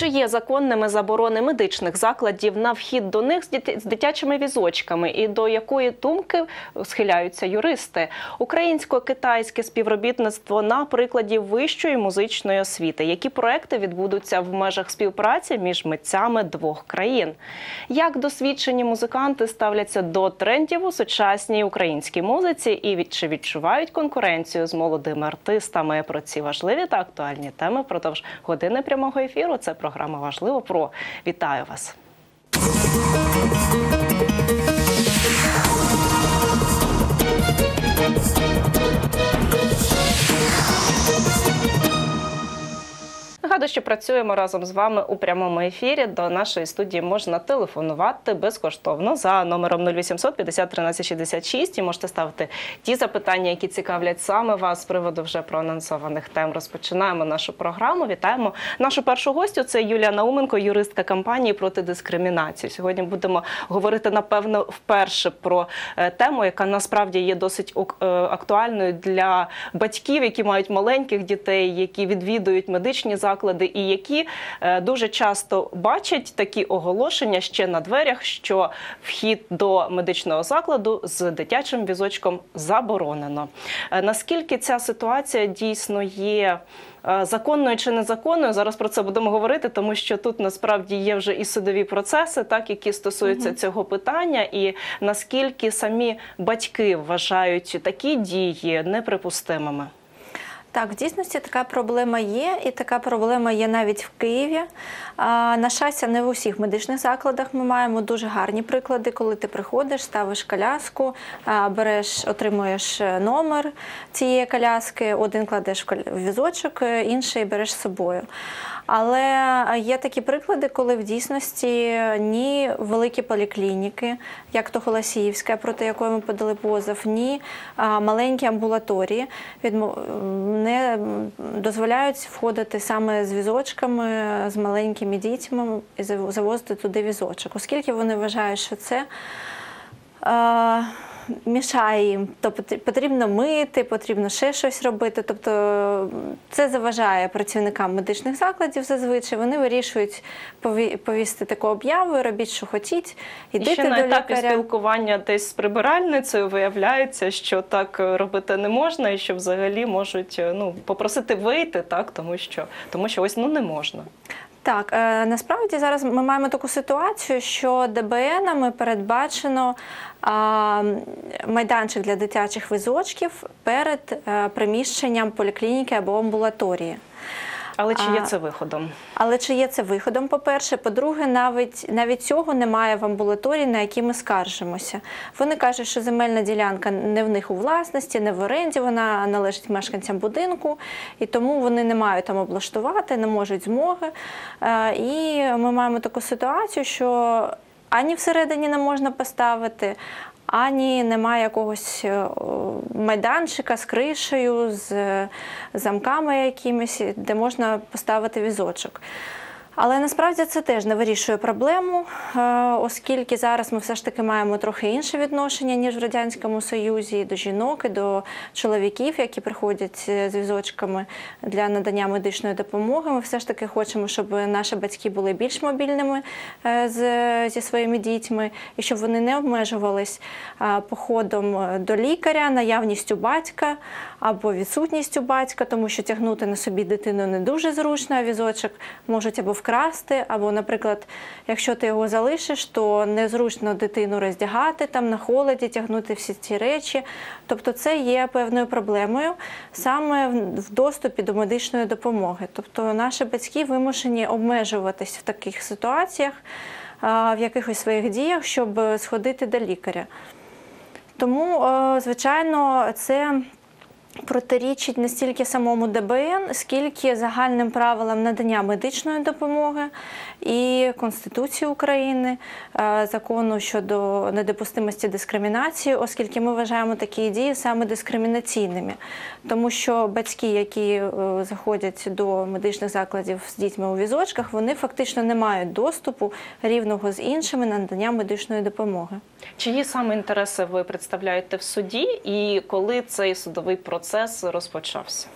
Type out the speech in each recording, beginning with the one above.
Чи є законними заборони медичних закладів на вхід до них з дит- з дитячими візочками, і до якої думки схиляються юристи? Українсько-китайське співробітництво на прикладі вищої музичної освіти. Які проекти відбудуться в межах співпраці між митцями двох країн? Як досвідчені музиканти ставляться до трендів у сучасній українській музиці і чи відчувають конкуренцію з молодими артистами? Про ці важливі та актуальні теми впродовж години прямого ефіру. Це програма важливо про вітаю вас. Нагадую, що працюємо разом з вами у прямому ефірі. До нашої студії можна телефонувати безкоштовно за номером 0800 50 13 66 і можете ставити ті запитання, які цікавлять саме вас з приводу вже проанонсованих тем. Розпочинаємо нашу програму. Вітаємо нашу першу гостю. Це Юлія Науменко, юристка кампанії проти дискримінації. Сьогодні будемо говорити напевно вперше про е, тему, яка насправді є досить е, актуальною для батьків, які мають маленьких дітей, які відвідують медичні заклади, і які е, дуже часто бачать такі оголошення ще на дверях, що вхід до медичного закладу з дитячим візочком заборонено. Е, Наскільки ця ситуація дійсно є? е, Законною чи незаконною, зараз про це будемо говорити, тому що тут насправді є вже і судові процеси, так які стосуються цього питання, і наскільки самі батьки вважають такі дії неприпустимими. Так, в дійсності така проблема є, і така проблема є навіть в Києві. На щастя, не в усіх медичних закладах ми маємо дуже гарні приклади, коли ти приходиш, ставиш коляску, береш, отримуєш е, номер цієї коляски, один кладеш в візочок, е, інший береш з собою. Але є такі приклади, коли в дійсності ні великі поліклініки, як то Голосіївська, проти якої ми подали позов, ні маленькі амбулаторії не дозволяють входити саме з візочками, з маленькими дітьми і зав- завозити туди візочок, оскільки вони вважають, що це. Мішає їм, то потрібно мити, потрібно ще щось робити. Тобто це заважає працівникам медичних закладів зазвичай. Вони вирішують повісти таку об'яву, робіть, що хотіть, ідіть ще до на етапі лікаря. спілкування десь з прибиральницею виявляється, що так е, робити не можна, і що взагалі можуть е, ну попросити вийти, так тому що тому що ось ну не можна. Так, е, насправді зараз ми маємо таку ситуацію, що ДБНами передбачено е, майданчик для дитячих візочків перед е, приміщенням поліклініки або амбулаторії. Але чи є це виходом? Але чи є це виходом? По-перше, по-друге, навіть навіть цього немає в амбулаторії, на які ми скаржимося. Вони кажуть, що земельна ділянка не в них у власності, не в оренді, вона належить мешканцям будинку, і тому вони не мають там облаштувати, не можуть змоги. Е, І ми маємо таку ситуацію, що ані всередині не можна поставити. Ані немає якогось е, майданчика з кришею, з е, замками якимись, де можна поставити візочок. Але насправді це теж не вирішує проблему, е, оскільки зараз ми все ж таки маємо трохи інше відношення, ніж в Радянському Союзі, до жінок, і до чоловіків, які приходять е, з візочками для надання медичної допомоги. Ми все ж таки хочемо, щоб наші батьки були більш мобільними е, зі своїми дітьми, і щоб вони не обмежувались походом до лікаря, наявністю батька або відсутністю батька, тому що тягнути на собі дитину не дуже зручно, а візочок можуть або вкрасти, або, наприклад, якщо ти його залишиш, то незручно дитину роздягати там на холоді, тягнути всі ці речі. Тобто це є певною проблемою саме в- доступі до медичної допомоги. Тобто наші батьки вимушені обмежуватись в таких ситуаціях, в якихось своїх діях, щоб сходити до лікаря. Тому, е, звичайно, це протирічить не стільки самому ДБН, скільки загальним правилам надання медичної допомоги і Конституції України, е, закону щодо недопустимості дискримінації, оскільки ми вважаємо такі дії саме дискримінаційними, тому що батьки, які е, заходять до медичних закладів з дітьми у візочках, вони фактично не мають доступу рівного з іншими на надання медичної допомоги. Чиї саме інтереси ви представляєте в суді, і коли цей судовий процес розпочався?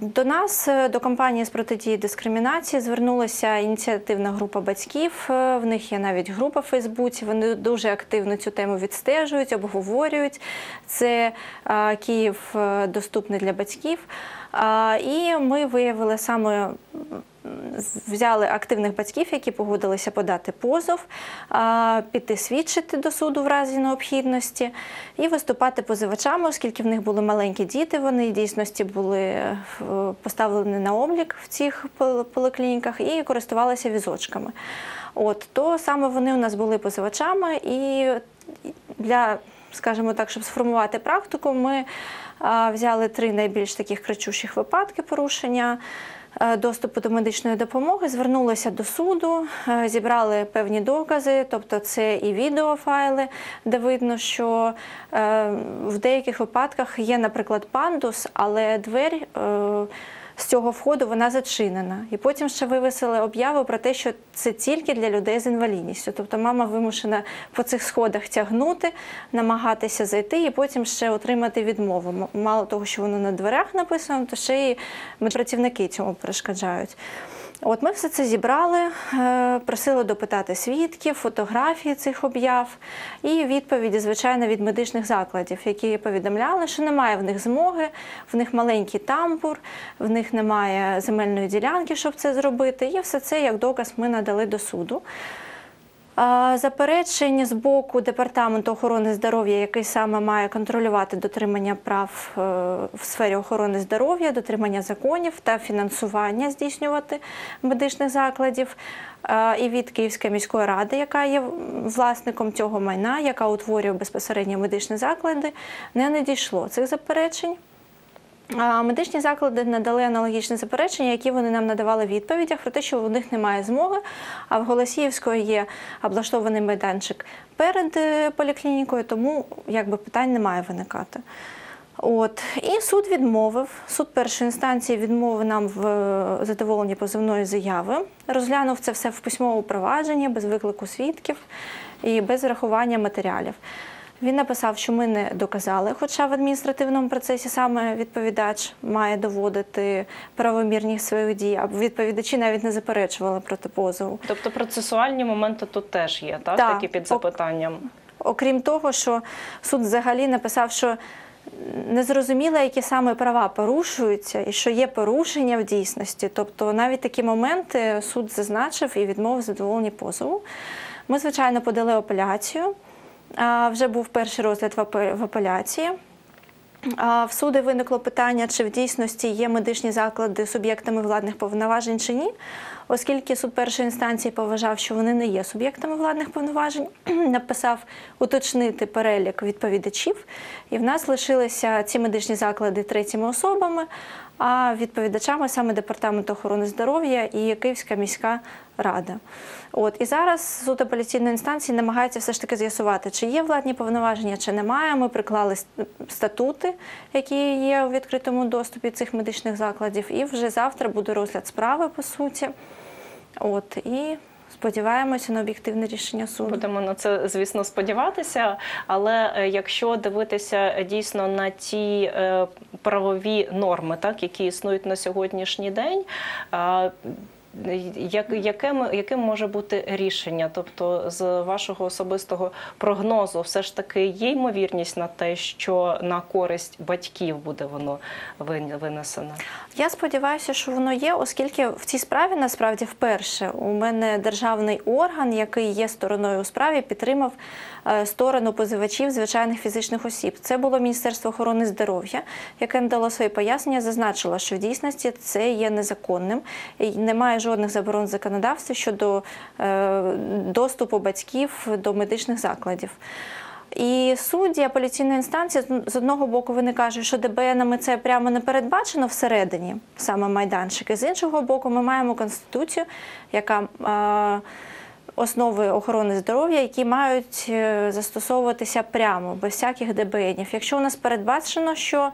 До нас, е, до компанії з протидії дискримінації, звернулася ініціативна група батьків. Е, В них є навіть група в Фейсбуці. Вони дуже активно цю тему відстежують, обговорюють. Це е, Київ доступний для батьків. І ми виявили саме взяли активних батьків, які погодилися подати позов, піти свідчити до суду в разі необхідності і виступати позивачами, оскільки в них були маленькі діти. Вони дійсності були поставлені на облік в цих пол- поліклініках і користувалися візочками. От то саме вони у нас були позивачами, і для, скажімо так, щоб сформувати практику, ми взяли три найбільш таких кричущих випадки порушення доступу до медичної допомоги, звернулися до суду, е, зібрали певні докази, тобто це і відеофайли, де видно, що е, в деяких випадках є, наприклад, пандус, але двері. З цього входу вона зачинена. І потім ще вивесили об'яву про те, що це тільки для людей з інвалідністю. Тобто мама вимушена по цих сходах тягнути, намагатися зайти і потім ще отримати відмову. Мало того, що воно на дверях написано, то ще й працівники цьому перешкоджають. От ми все це зібрали, е, просили допитати свідків, фотографії цих об'яв і відповіді, звичайно, від медичних закладів, які повідомляли, що немає в них змоги, в них маленький тамбур, в них немає земельної ділянки, щоб це зробити. І все це як доказ ми надали до суду. Заперечень з боку департаменту охорони здоров'я, який саме має контролювати дотримання прав е, в сфері охорони здоров'я, дотримання законів та фінансування здійснювати медичних закладів, е, і від Київської міської ради, яка є власником цього майна, яка утворює безпосередньо медичні заклади, не надійшло цих заперечень. Медичні заклади надали аналогічні заперечення, які вони нам надавали в відповідях про те, що у них немає змоги. А в Голосіївської є облаштований майданчик перед е, поліклінікою, тому якби питань не має виникати. От і суд відмовив. Суд першої інстанції відмовив нам в е, задоволенні позовної заяви. Розглянув це все в письмовому провадженні, без виклику свідків і без врахування матеріалів. Він написав, що ми не доказали, хоча в адміністративному процесі саме відповідач має доводити правомірність своїх дій, а відповідачі навіть не заперечували проти позову. Тобто процесуальні моменти тут теж є, так? Так. Такі під запитанням. Окрім того, що суд взагалі написав, що незрозуміло, які саме права порушуються, і що є порушення в дійсності. Тобто навіть такі моменти суд зазначив і відмовив задоволення позову. Ми, звичайно, подали апеляцію. Вже був перший розгляд в апе- в апеляції. В суді виникло питання, чи в дійсності є медичні заклади суб'єктами владних повноважень чи ні, оскільки суд першої інстанції поважав, що вони не є суб'єктами владних повноважень, написав уточнити перелік відповідачів, і в нас лишилися ці медичні заклади третіми особами, а відповідачами саме департамент охорони здоров'я і Київська міська рада. От і зараз суд апеляційної інстанції намагається все ж таки з'ясувати, чи є владні повноваження, чи немає. Ми приклали статути, які є у відкритому доступі цих медичних закладів, і вже завтра буде розгляд справи по суті. От і сподіваємося на об'єктивне рішення суду. Будемо на це, звісно, сподіватися. Але е, якщо дивитися е, дійсно на ті е, правові норми, так які існують на сьогоднішній день. Як, яким, яким може бути рішення? Тобто, з вашого особистого прогнозу, все ж таки є ймовірність на те, що на користь батьків буде воно винесено? Я сподіваюся, що воно є, оскільки в цій справі насправді вперше у мене державний орган, який є стороною у справі, підтримав е, сторону позивачів звичайних фізичних осіб. Це було Міністерство охорони здоров'я, яке надало свої пояснення, зазначило, що в дійсності це є незаконним і немає жодних заборон законодавства щодо е, доступу батьків до медичних закладів. І судді апеляційної інстанції з одного боку вони кажуть, що ДБНами це прямо не передбачено всередині, саме майданчики. З іншого боку, ми маємо конституцію, яка е, основи охорони здоров'я, які мають е, застосовуватися прямо, без всяких ДБНів. Якщо у нас передбачено, що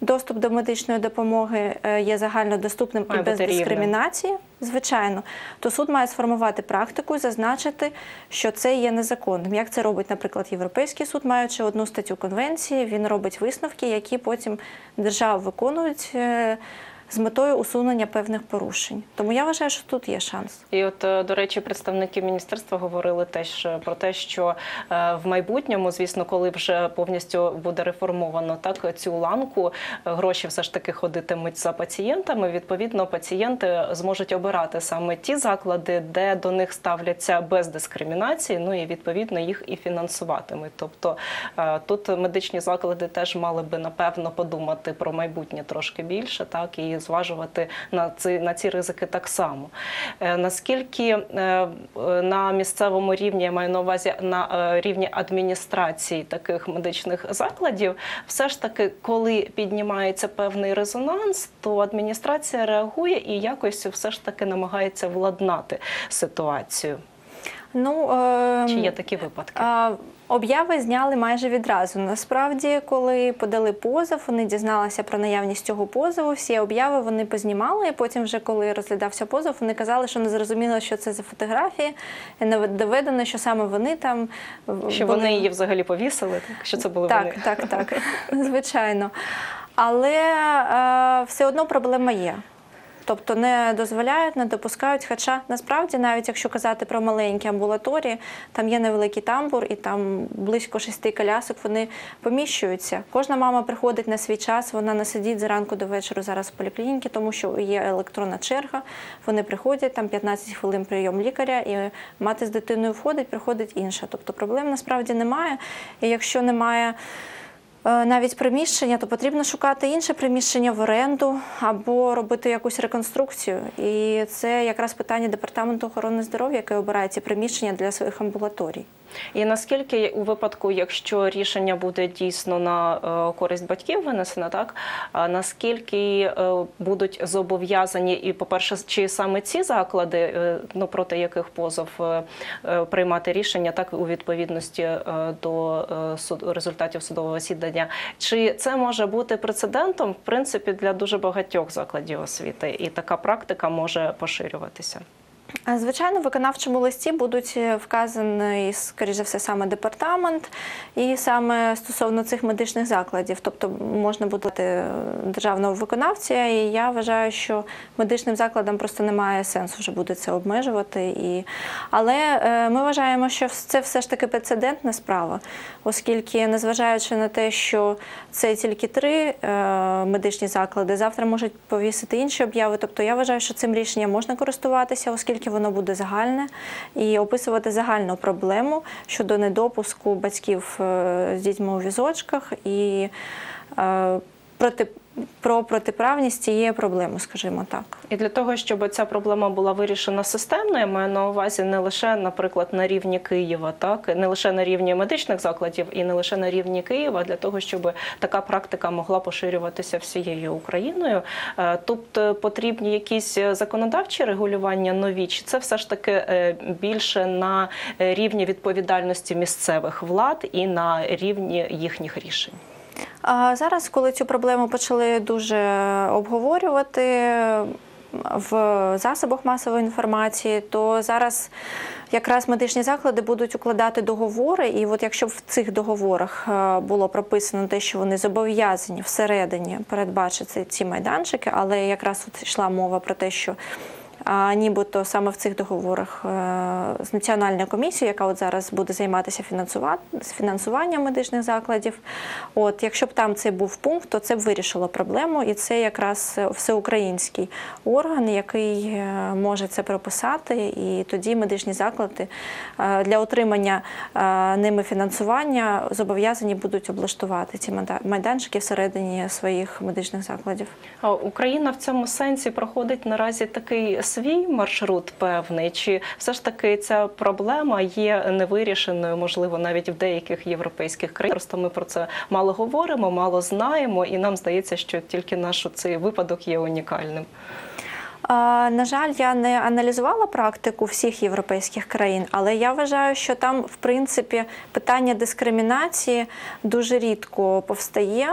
доступ до медичної допомоги е, є загальнодоступним і без дискримінації, звичайно, то суд має сформувати практику і зазначити, що це є незаконним. Як це робить, наприклад, Європейський суд, маючи одну статтю конвенції, він робить висновки, які потім держави виконують. З метою усунення певних порушень, тому я вважаю, що тут є шанс. І от, е, до речі, представники міністерства говорили теж е, про те, що е, в майбутньому, звісно, коли вже повністю буде реформовано так цю ланку, гроші все ж таки ходитимуть за пацієнтами. Відповідно, пацієнти зможуть обирати саме ті заклади, де до них ставляться без дискримінації. Ну і відповідно їх і фінансуватимуть. Тобто тут медичні заклади теж мали би напевно подумати про майбутнє трошки більше, так і зважувати на ці на ці ризики так само. Е, Наскільки е, на місцевому рівні я маю на увазі на е, рівні адміністрації таких медичних закладів, все ж таки, коли піднімається певний резонанс, то адміністрація реагує і якось все ж таки намагається владнати ситуацію. Ну е, Чи є такі випадки? Обяви зняли майже відразу. Насправді, коли подали позов, вони дізналися про наявність цього позову. Всі обяви вони познімали. І потім, вже коли розглядався позов, вони казали, що не зрозуміло, що це за фотографії. Не доведено, що саме вони там Що були- вони її взагалі повісили? Так що це були так, вони? так, так, звичайно. Але е, все одно проблема є. Тобто не дозволяють, не допускають. Хоча насправді, навіть якщо казати про маленькі амбулаторії, там є невеликий тамбур, і там близько шести колясок вони поміщуються. Кожна мама приходить на свій час, вона не сидить зранку до вечора зараз в поліклініці, тому що є електронна черга. Вони приходять, там 15 хвилин прийом лікаря, і мати з дитиною входить, приходить інша. Тобто проблем насправді немає. І якщо немає навіть приміщення, то потрібно шукати інше приміщення в оренду або робити якусь реконструкцію. І це якраз питання департаменту охорони здоров'я, який обирає ці приміщення для своїх амбулаторій. І наскільки у випадку, якщо рішення буде дійсно на е, користь батьків винесено, так наскільки е, будуть зобов'язані, і по-перше, чи саме ці заклади, е, ну проти яких позов е, е, приймати рішення, так у відповідності е, до е, результатів судового засідання, чи це може бути прецедентом в принципі для дуже багатьох закладів освіти, і така практика може поширюватися? Звичайно, в виконавчому листі будуть е, вказаний, скоріш за все, саме департамент, і саме стосовно цих медичних закладів. Тобто можна буде державного виконавця, і я вважаю, що медичним закладам просто немає сенсу вже буде це обмежувати. І... Але е, ми вважаємо, що це все ж таки прецедентна справа, оскільки, незважаючи на те, що це тільки три е, медичні заклади, завтра можуть повісити інші обяви. Тобто я вважаю, що цим рішенням можна користуватися, оскільки воно буде загальне, і описувати загальну проблему щодо недопуску батьків е, з дітьми у візочках і е, проти, про протиправність цієї проблеми, скажімо так. І для того, щоб ця проблема була вирішена системно, я маю на увазі не лише, наприклад, на рівні Києва, так не лише на рівні медичних закладів і не лише на рівні Києва, для того, щоб така практика могла поширюватися всією Україною. Е, Тут е, потрібні якісь законодавчі регулювання нові, чи це все ж таки е, більше на е, рівні відповідальності місцевих влад і на рівні їхніх рішень? А зараз, коли цю проблему почали дуже обговорювати в засобах масової інформації, то зараз якраз медичні заклади будуть укладати договори. І от якщо в цих договорах е, було прописано те, що вони зобов'язані всередині передбачити ці майданчики, але якраз от йшла мова про те, що нібито саме в цих договорах е, з національною комісією, яка от зараз буде займатися фінансуванням медичних закладів. От якщо б там цей був пункт, то це б вирішило проблему, і це якраз всеукраїнський орган, який е, може це прописати, і тоді медичні заклади е, для отримання ними фінансування зобов'язані будуть облаштувати ці майда- майданчики всередині своїх медичних закладів. Україна в цьому сенсі проходить наразі такий свій маршрут певний, чи все ж таки ця проблема є невирішеною, можливо, навіть в деяких європейських країнах. Просто ми про це мало говоримо, мало знаємо, і нам здається, що тільки наш цей випадок є унікальним. На жаль, я не аналізувала практику всіх європейських країн, але я вважаю, що там, в принципі, питання дискримінації дуже рідко повстає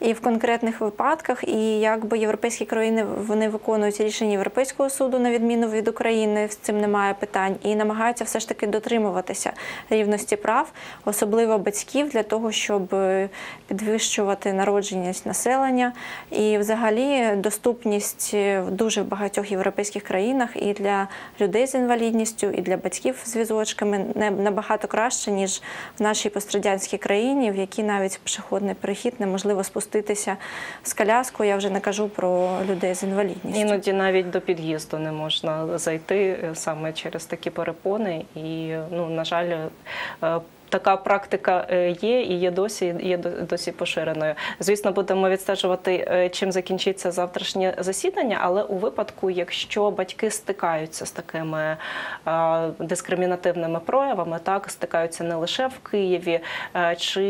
і в конкретних випадках. І якби європейські країни вони виконують рішення Європейського суду на відміну від України, з цим немає питань, і намагаються все ж таки дотримуватися рівності прав, особливо батьків, для того, щоб е, підвищувати народженість населення і, взагалі, доступність е, дуже багатьох європейських країнах і для людей з інвалідністю, і для батьків з візочками не- набагато краще, ніж в нашій пострадянській країні, в якій навіть пішохідний перехід неможливо спуститися з коляскою. Я вже не кажу про людей з інвалідністю. Іноді навіть до під'їзду не можна зайти е, саме через такі перепони. І, ну, на жаль, е, така практика е, є і є досі, є досі поширеною. Звісно, будемо відстежувати, е, чим закінчиться завтрашнє засідання, але у випадку, якщо батьки стикаються з такими е, дискримінативними проявами, так стикаються не лише в Києві, чи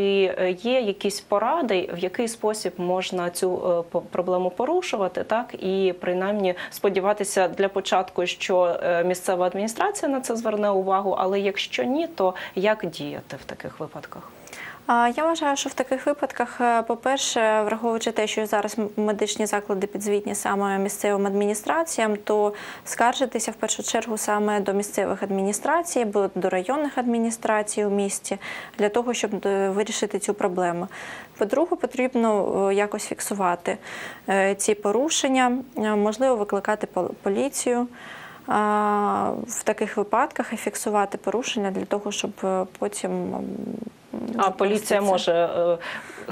є якісь поради, в який спосіб можна цю проблему порушувати, так і принаймні сподіватися для початку, що місцева адміністрація на це зверне увагу, але якщо ні, то як діяти в таких випадках? Я вважаю, що в таких випадках, е, по-перше, враховуючи те, що зараз медичні заклади підзвітні саме місцевим адміністраціям, то скаржитися в першу чергу саме до місцевих адміністрацій або до районних адміністрацій у місті для того, щоб е, вирішити цю проблему. По-друге, потрібно е, якось фіксувати ці порушення, можливо, викликати поліцію. В таких випадках і фіксувати порушення для того, щоб е, потім А поліція може е,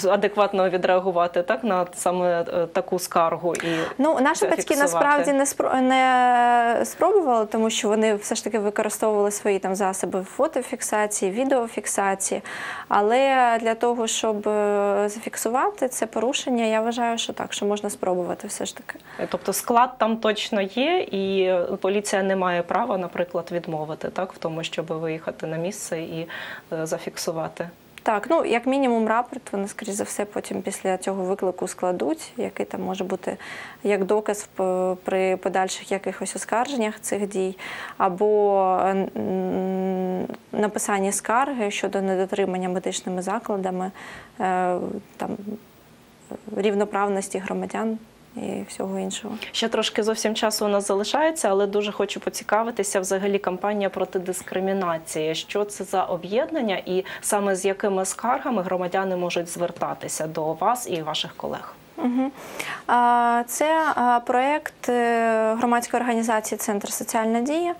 адекватно відреагувати так на саме е, таку скаргу і Ну, наші батьки фіксувати. насправді не спро- не спробували, тому що вони все ж таки використовували свої там засоби фотофіксації, відеофіксації. Але для того, щоб е, зафіксувати це порушення, я вважаю, що так, що можна спробувати все ж таки. Тобто склад там точно є, і поліція не має права, наприклад, відмовити так в тому, щоб виїхати на місце і е, зафіксувати. Так, ну як мінімум рапорт, вони, скоріш за все, потім після цього виклику складуть, який там може бути як доказ при подальших якихось оскарженнях цих дій, або м, написанні скарги щодо недотримання медичними закладами е, там, рівноправності громадян і всього іншого. Ще трошки зовсім часу у нас залишається, але дуже хочу поцікавитися взагалі кампанія проти дискримінації. Що це за об'єднання, і саме з якими скаргами громадяни можуть звертатися до вас і ваших колег? Угу. Це проєкт е, громадської організації Центр соціальна дія,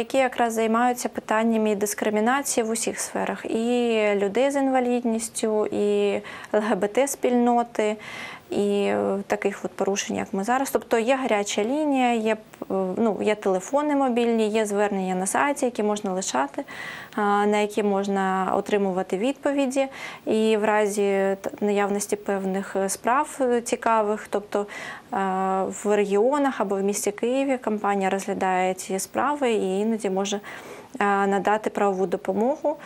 які якраз займаються питаннями дискримінації в усіх сферах: і людей з інвалідністю, і ЛГБТ-спільноти. І е, таких от порушень, як ми зараз. Тобто є гаряча лінія, є, е, ну, є телефони мобільні, є звернення на сайті, які можна лишати, на які можна отримувати відповіді. І в разі наявності певних е, справ цікавих, тобто в регіонах або в місті Києві компанія розглядає ці справи і іноді може надати правову допомогу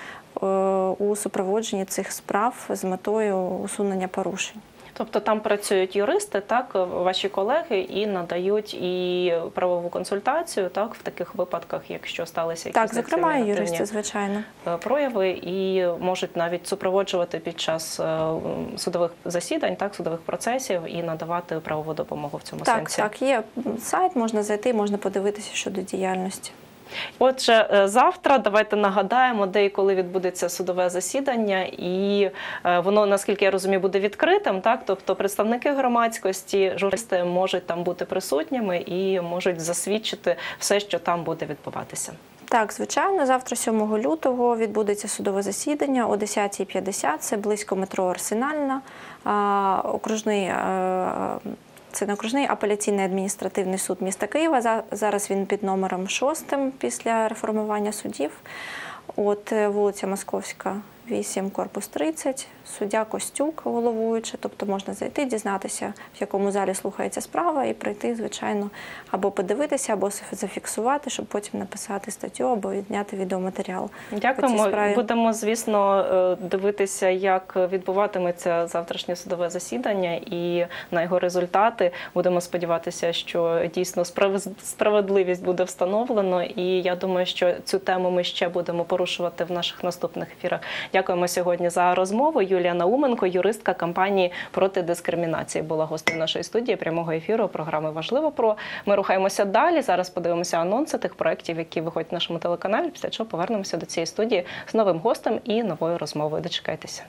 у супроводженні цих справ з метою усунення порушень. Тобто там працюють юристи, так ваші колеги, і надають і правову консультацію, так в таких випадках, якщо сталися якісь Так, зокрема, юристи, звичайно. е, прояви, і можуть навіть супроводжувати під час е, судових засідань, так судових процесів, і надавати правову допомогу в цьому Так, сенсі. так, є сайт, можна зайти, можна подивитися щодо діяльності. Отже, е, завтра давайте нагадаємо, де і коли відбудеться судове засідання, і е, воно, наскільки я розумію, буде відкритим. Так, тобто представники громадськості, журналісти можуть там бути присутніми і можуть засвідчити все, що там буде відбуватися. Так, звичайно, завтра, 7 лютого, відбудеться судове засідання о 10.50. Це близько метро Арсенальна, окружний. Це не окружний апеляційний адміністративний суд міста Києва. За- Зараз він під номером 6 після реформування судів. От е, вулиця Московська, 8, корпус 30, суддя Костюк, головуюча, тобто можна зайти, дізнатися, в якому залі слухається справа, і прийти, звичайно, або подивитися, або зафіксувати, щоб потім написати статтю або відняти відеоматеріал. Дякуємо. Будемо, звісно, е, дивитися, як відбуватиметься завтрашнє судове засідання і на його результати. Будемо сподіватися, що дійсно справ- справедливість буде встановлено. І я думаю, що цю тему ми ще будемо порушувати в наших наступних ефірах. Дякуємо сьогодні за розмову. Юлія Науменко, юристка кампанії проти дискримінації, була гостем нашої студії прямого ефіру. Програми важливо про ми рухаємося далі. Зараз подивимося анонси тих проектів, які виходять на нашому телеканалі. Після чого повернемося до цієї студії з новим гостем і новою розмовою. Дочекайтеся.